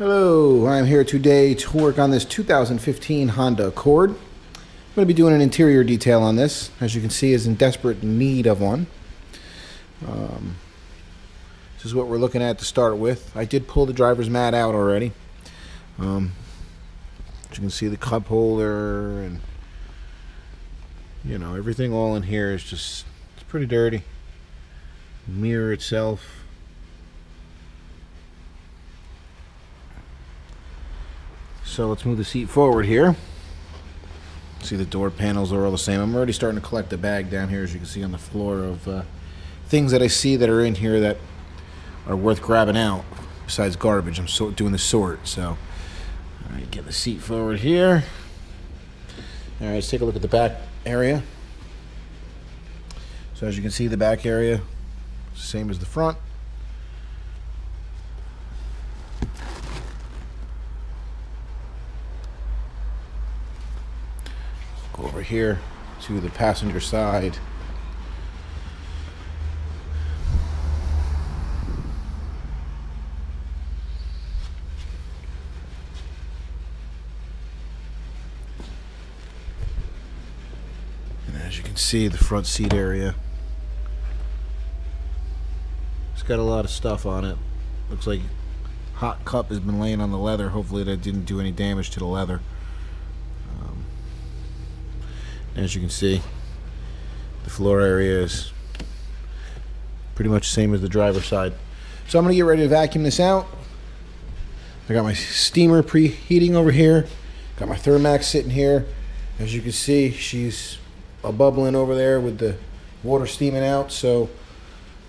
Hello, I'm here today to work on this 2015 Honda Accord. I'm going to be doing an interior detail on this. As you can see, is in desperate need of one. Um, this is what we're looking at to start with. I did pull the driver's mat out already. Um, as you can see, the cup holder and you know everything all in here is just it's pretty dirty. mirror itself So let's move the seat forward here. See the door panels are all the same. I'm already starting to collect the bag down here as you can see on the floor of uh, things that I see that are in here that are worth grabbing out besides garbage. I'm so doing the sort. So, all right, get the seat forward here. All right, let's take a look at the back area. So as you can see, the back area, same as the front. Over here to the passenger side. And as you can see, the front seat area. It's got a lot of stuff on it. Looks like hot cup has been laying on the leather. Hopefully that didn't do any damage to the leather. As you can see, the floor area is pretty much the same as the driver's side. So I'm to get ready to vacuum this out. I got my steamer preheating over here. Got my Thermax sitting here. As you can see, she's a bubbling over there with the water steaming out. So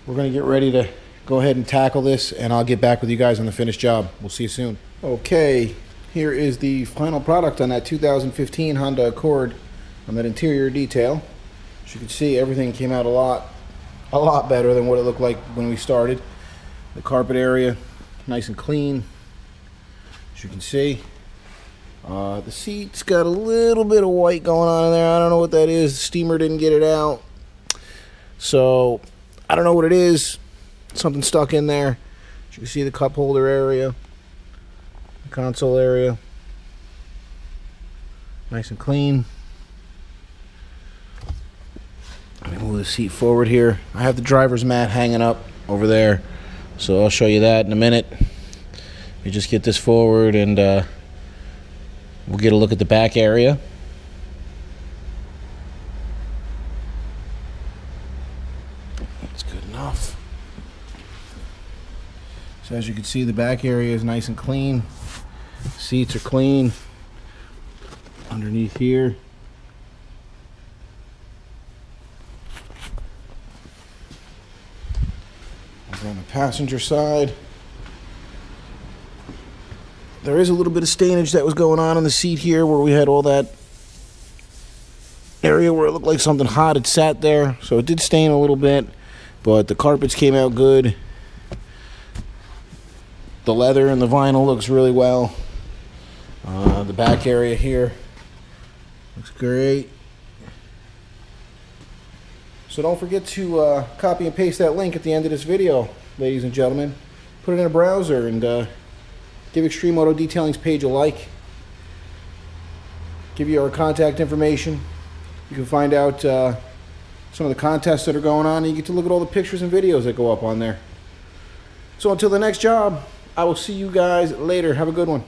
we're going to get ready to go ahead and tackle this and I'll get back with you guys on the finished job. We'll see you soon. Okay, here is the final product on that 2015 Honda Accord on that interior detail. As you can see, everything came out a lot, a lot better than what it looked like when we started. The carpet area, nice and clean. As you can see, uh, the seats got a little bit of white going on in there. I don't know what that is. The steamer didn't get it out. So, I don't know what it is. Something stuck in there. As you can see the cup holder area, the console area. Nice and clean. The seat forward here. I have the driver's mat hanging up over there, so I'll show you that in a minute. We just get this forward and uh, we'll get a look at the back area. That's good enough. So as you can see, the back area is nice and clean. Seats are clean. Underneath here. Over on the passenger side. There is a little bit of stainage that was going on in the seat here where we had all that area where it looked like something hot had sat there. So it did stain a little bit, but the carpets came out good. The leather and the vinyl looks really well. Uh, the back area here looks great. So don't forget to uh, copy and paste that link at the end of this video, ladies and gentlemen. Put it in a browser and uh, give Extreme Auto Detailing's page a like. Give you our contact information. You can find out uh, some of the contests that are going on, and you get to look at all the pictures and videos that go up on there. So until the next job, I will see you guys later. Have a good one.